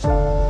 Thank